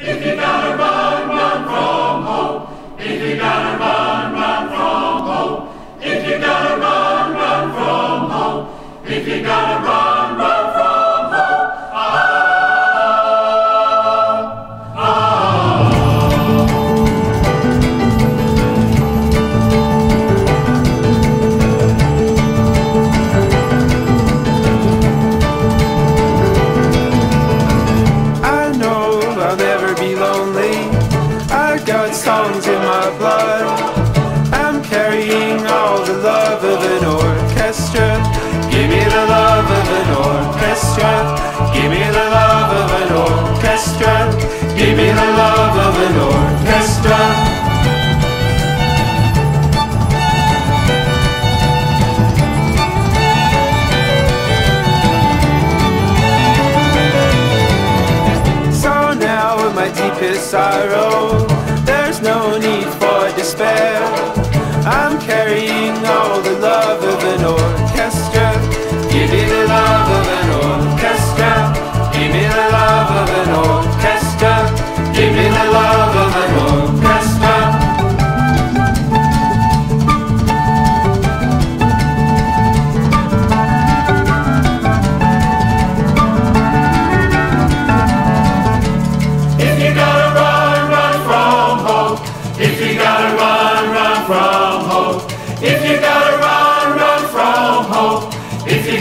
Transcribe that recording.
If you gotta run, run from hope. If you gotta run, run from hope. If you gotta run, run from hope. If you gotta run Songs in my blood. I'm carrying all the love of an orchestra. Give me the love of an orchestra. Give me the love of an orchestra. Give me the love of an orchestra. So now in my deepest sorrow, no need for despair. From hope. If you gotta run, run from hope. If you